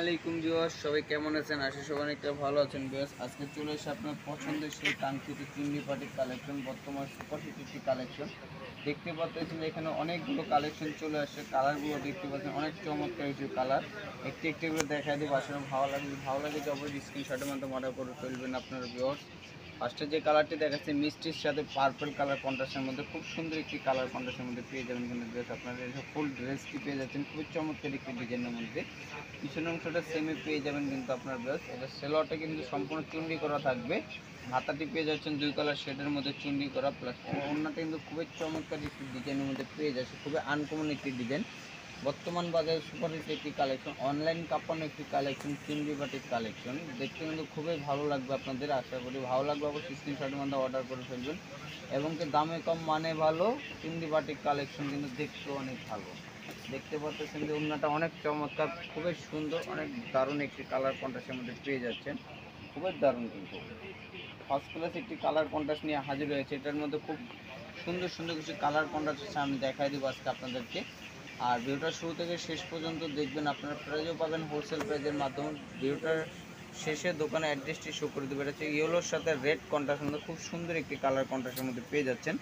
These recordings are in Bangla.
আলাইকুম জুয়ার সবাই কেমন আছেন? আশা সবাই অনেকটা ভালো আছেন ভিউয়ার্স। আজকে চলে এসে আপনার পছন্দের সেই কাঙ্ক্ষিত চিংড়ি পাটির কালেকশন বর্তমান সুপারহিট একটি কালেকশন দেখতে পাচ্ছেন এখানে অনেকগুলো কালেকশন চলে আসছে। কালারগুলো দেখতে পাচ্ছেন, অনেক চমৎকার কিছু কালার একটি একটি করে দেখা দিয়ে আসলে ভালো লাগে ভালো লাগে যে অবশ্যই স্ক্রিনশটের মাধ্যমে অর্ডার করে ফেলবেন আপনার ভিউয়ার্স। ফার্স্টে যে কালারটি দেখাচ্ছে, মিষ্টির সাথে পার্পল কালার কন্ট্রাস্টের মধ্যে, খুব সুন্দর একটি কালার কন্ট্রাস্টের মধ্যে পেয়ে যাবেন কিন্তু ড্রেস আপনারা ফুল ড্রেসটি পেয়ে যাচ্ছেন খুব চমৎকার একটি ডিজাইনের মধ্যে। পিছনের অংশটা সেমে পেয়ে যাবেন কিন্তু আপনার ড্রেস এটা সেলোয়ারটা কিন্তু সম্পূর্ণ চুন্ডি করা থাকবে। হাতাটি পেয়ে যাচ্ছেন দুই কালার শেডের মধ্যে চুন্ডি করা প্লাস অন্যটা কিন্তু খুবই চমৎকার একটি ডিজাইনের মধ্যে পেয়ে যাচ্ছে, খুবই আনকমন একটি ডিজাইন বর্তমান বাজারে সুপার হিট একটি কালেকশন অনলাইন কাপানো একটি কালেকশন চুন্ডি বাটির কালেকশন দেখতে কিন্তু খুবই ভালো লাগবে আপনাদের, আশা করি ভালো লাগবে। অবশ্যই স্ক্রিনশটের মধ্যে অর্ডার করে ফেলবেন। এবং কি দামে কম মানে ভালো চুন্ডি বাটির কালেকশন কিন্তু দেখতেও অনেক ভালো। দেখতে পাচ্ছেন যে ওড়নাটা অনেক চমৎকার, খুবই সুন্দর, অনেক দারুণ একটি কালার কন্ট্রাস্টের মধ্যে পেয়ে যাচ্ছেন। খুবই দারুণ কিন্তু। ফার্স্ট ক্লাস একটি কালার কন্ট্রাস্ট নিয়ে হাজির হয়েছে। এটার মধ্যে খুব সুন্দর সুন্দর কিছু কালার কন্ট্রাস্ট আমি দেখাই দেবো আজকে আপনাদেরকে। আর ভিডিওটা শুরু থেকে শেষ পর্যন্ত দেখবেন। আপনারা প্রাইজও পাবেন হোলসেল প্রাইজের মাধ্যমে। ভিডিওটার শেষে দোকানে অ্যাড্রেসটি শো করে দেবে। হচ্ছে ইয়েলোর সাথে রেড কন্ট্রাস্টের মধ্যে খুব সুন্দর একটি কালার কন্ট্রাস্টের মধ্যে পেয়ে যাচ্ছেন।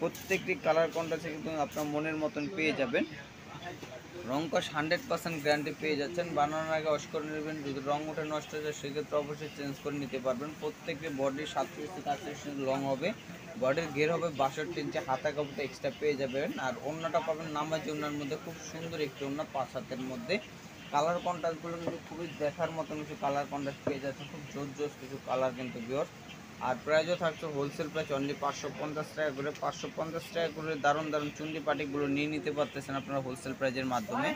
প্রত্যেকটি কালার কন্ট্রাস্টে কিন্তু আপনার মনের মতন পেয়ে যাবেন। রং কস হান্ড্রেড পার্সেন্ট গ্যারান্টি পেয়ে যাচ্ছেন। বানানোর আগে ওয়াশ করে নেবেন, যদি রং ওঠে নষ্ট হয়ে যায়, সেক্ষেত্রে অবশ্যই চেঞ্জ করে নিতে পারবেন। প্রত্যেকটি বডির সাতত্রিশ থেকে আটত্রিশ লং হবে। বডির ঘের হবে বাষট্টি ইঞ্চি, হাতা কাপড়টা এক্সট্রা পেয়ে যাবেন। আর অন্যটা পাবেন নামাজি ওনার মধ্যে, খুব সুন্দর একটি অন্য পাঁচ হাতের মধ্যে। কালার কন্ট্রাস্টগুলো কিন্তু খুবই দেখার মতন কিছু কালার কন্ট্রাস্ট পেয়ে যাচ্ছে খুব জোর জোর কিছু কালার কিন্তু বিয়র আর প্রাইজও থাকছে হোলসেল প্রাইস অনলি পাঁচশো পঞ্চাশ টাকা করে। পাঁচশো পঞ্চাশ টাকা করে দারুণ দারুণ চুন্ডি পাটিকগুলো নিয়ে নিতে পারতেছেন আপনারা হোলসেল প্রাইজের মাধ্যমে।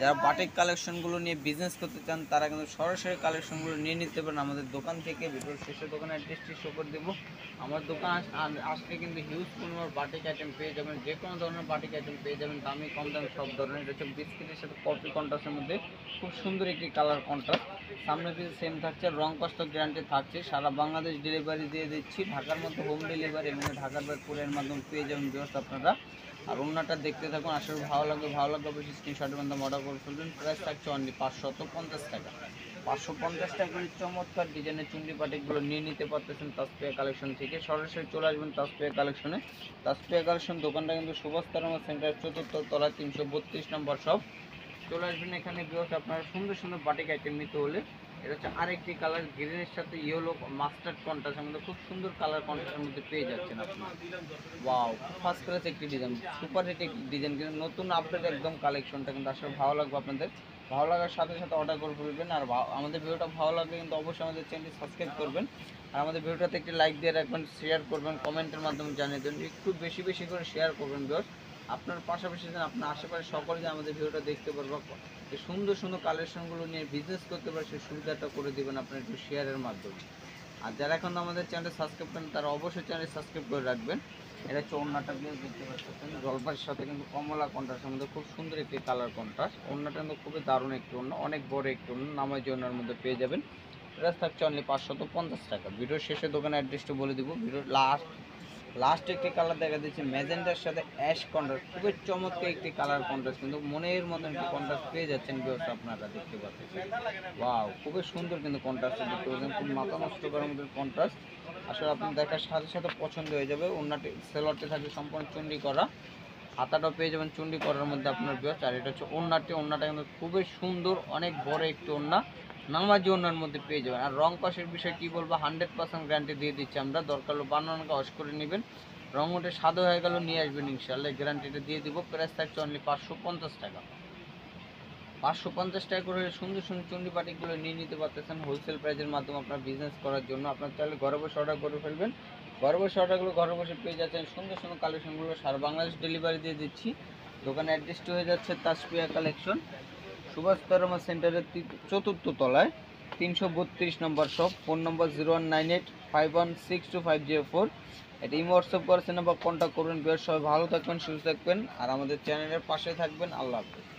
যারা বাটিক কালেকশনগুলো নিয়ে বিজনেস করতে চান, তারা কিন্তু সরাসরি কালেকশনগুলো নিয়ে নিতে পারেন। আমাদের দোকান থেকে ভিডিওর শেষে দোকানে অ্যাড্রেসটি শো করে দেবো। আমার দোকান আস- আসলে কিন্তু হিউজ পরিমাণ বাটিক আইটেম পেয়ে যাবেন। যে কোনো ধরনের বাটিক আইটেম পেয়ে যাবেন। দামি, কম দামি, সব ধরনের। এটা হচ্ছে বিস্কিটের সাথে কফি কন্ট্রাস্টের মধ্যে খুব সুন্দর একটি কালার কন্ট্রাস্ট সামনে পিছু সেম থাকছে, রং কষ্ট গ্যারান্টি থাকছে। সারা বাংলাদেশ ডেলিভারি দিয়ে দিচ্ছি। ঢাকার মধ্যে হোম ডেলিভারি এবং ঢাকার বাইরে কুরিয়ার মাধ্যমে পেয়ে যাবেন ব্যবস্থা আপনারা। আর অন্যটা দেখতে থাকুন আসলে ভালো লাগবে। ভালো লাগবে অবশ্যই স্ক্রিনশটের মাধ্যমে অর্ডার করে ফেলবেন। প্রাইস থাকছে অনলি পাঁচশত পঞ্চাশ টাকা। পাঁচশো পঞ্চাশ টাকা করে চমৎকার ডিজাইনের চুন্ডি পাটিকগুলো নিয়ে নিতে পারতেছেন তাজপিয়া কালেকশন থেকে। সরাসরি চলে আসবেন তাজপিয়া কালেকশনে তাজপিয়া কালেকশন দোকানটা কিন্তু সুভাষতারমা সেন্টার চতুর্থ তলা, তিনশো বত্রিশ নম্বর সব চলে আসবেন এখানে, বিকজ আপনারা সুন্দর সুন্দর বাটিক আইটেম নিতে হলে। এটা হচ্ছে আরেকটি কালার গ্রিনের সাথে ইয়েলো মাস্টার্ড কন্ট্রাস্টের মধ্যে খুব সুন্দর কালার কন্ট্রাস্টের মধ্যে পেয়ে যাচ্ছেন আপনি। ওয়াও ফার্স্ট ক্লাস একটি ডিজাইন সুপার হিট একটি ডিজাইন কিন্তু নতুন আপডেট একদম কালেকশনটা কিন্তু আসলে ভালো লাগবে আপনাদের। ভালো লাগার সাথে সাথে অর্ডার করে ফেলবেন, আর আমাদের ভিডিওটা ভালো লাগলে কিন্তু অবশ্যই আমাদের চ্যানেলটি সাবস্ক্রাইব করবেন। আর আমাদের ভিডিওটাতে একটি লাইক দিয়ে রাখবেন শেয়ার করবেন কমেন্টের মাধ্যমে জানিয়ে দেবেন, একটু বেশি বেশি করে শেয়ার করবেন বিকজ আপনার পাশাপাশি যেন আপনার আশেপাশে সকলে যে আমাদের ভিডিওটা দেখতে পারব এই সুন্দর সুন্দর কালেকশনগুলো নিয়ে বিজনেস করতে পারে, সেই সুবিধাটা করে দেবেন আপনার একটু শেয়ারের মাধ্যমে। আর যারা এখন আমাদের চ্যানেল সাবস্ক্রাইব করেন, তারা অবশ্যই চ্যানেল সাবস্ক্রাইব করে রাখবেন। এটা হচ্ছে অন্যটা দিয়ে দেখতে পাচ্ছেন? জলপাইয়ের সাথে কিন্তু কমলা কন্ট্রাস্টের মধ্যে খুব সুন্দর একটি কালার কন্ট্রাস্ট অন্যটা কিন্তু খুবই দারুণ একটি অন্য, অনেক বড় একটি অন্য, নামাজি অন্যার মধ্যে পেয়ে যাবেন। প্রাইস থাকছে অনলি পঞ্চাশ টাকা। ভিডিওর শেষে দোকানের অ্যাড্রেসটা বলে দিব। ভিডিওর লাস্ট লাস্ট একটি কালার দেখা দিচ্ছে ম্যাজেন্ডার সাথে অ্যাশ কন্ট্রাস্ট খুবই চমৎকার একটি কালার কন্ট্রাস্ট কিন্তু মনের মতন একটি কন্ট্রাস্ট পেয়ে যাচ্ছেন বিয়স আপনারা দেখতে পাচ্ছেন। ওয়াও খুবই সুন্দর কিন্তু কন্ট্রাস্ট দেখতে পাচ্ছেন, খুব মাথা নষ্ট করার মতো কন্ট্রাস্ট আসলে আপনি দেখার সাথে সাথে পছন্দ হয়ে যাবে অন্যটি সেলরটি থাকবে সম্পূর্ণ চুন্ডি করা। হাতাটাও পেয়ে যাবেন চুন্ডি করার মধ্যে আপনার বিয়স আর এটা হচ্ছে ওন্নাটি ওন্নাটা কিন্তু খুবই সুন্দর, অনেক বড় একটি ওন্না নামাজি ওন্নার মধ্যে পেয়ে যাবেন। আর রং কষের বিষয়ে কী বলব হান্ড্রেড পার্সেন্ট গ্যারান্টি দিয়ে দিচ্ছি আমরা। দরকার হলো বানানোকে অস করে নেবেন। রং ওটা সাদা হয়ে গেল, নিয়ে আসবেন ইনশাল্লাহ গ্যারান্টিটা দিয়ে দিব। প্রাইস থাকছে অনলি পাঁচশো পঞ্চাশ টাকা। পাঁচশো পঞ্চাশ টাকা করে সুন্দর সুন্দর চুন্ডি পাটিগুলো নিয়ে নিতে পারতেছেন হোলসেল প্রাইসের মাধ্যমে আপনার বিজনেস করার জন্য। আপনার চাইলে ঘরে বসে অর্ডার করে ফেলবেন। ঘরে বসে অর্ডারগুলো ঘরে বসে পেয়ে যাচ্ছেন সুন্দর সুন্দর কালেকশনগুলো সারা বাংলাদেশ ডেলিভারি দিয়ে দিচ্ছি। দোকানে অ্যাড্রেসটি হয়ে যাচ্ছে তাজপিয়া কালেকশন সুভাষ তরমা সেন্টারের চতুর্থ তলায়, তিনশো বত্রিশ number shop phone number zero one nine eight five one six two five zero four এটা ইমো হোয়াটসঅ্যাপ করেছেন বা কন্ট্যাক্ট করবেন, বিয়ার সবাই ভালো থাকবেন, সুস্থ থাকবেন, আর আমাদের চ্যানেলের পাশে থাকবেন। আল্লাহ হাফেজ।